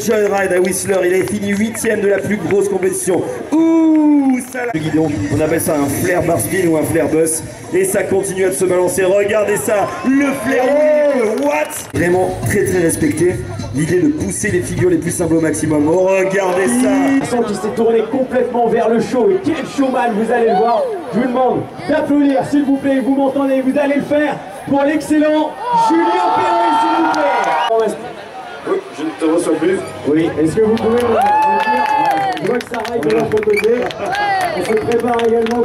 Joyride à Whistler, il a fini huitième de la plus grosse compétition. Ouh, ça Le guidon, on appelle ça un flair bar spin ou un flair bus. Et ça continue à se balancer. Regardez ça, le flair wheel, what? Vraiment très très respecté. L'idée de pousser les figures les plus simples au maximum. Oh, regardez ça qu'il s'est tourné complètement vers le show. Et quel showman, vous allez le voir. Je vous demande d'applaudir, s'il vous plaît. Vous m'entendez, vous allez le faire pour l'excellent Julien Perret, s'il vous plaît. Oui, plus. Oui, est-ce que vous pouvez me dire Je vois que ça raille de l'autre côté. On se prépare également.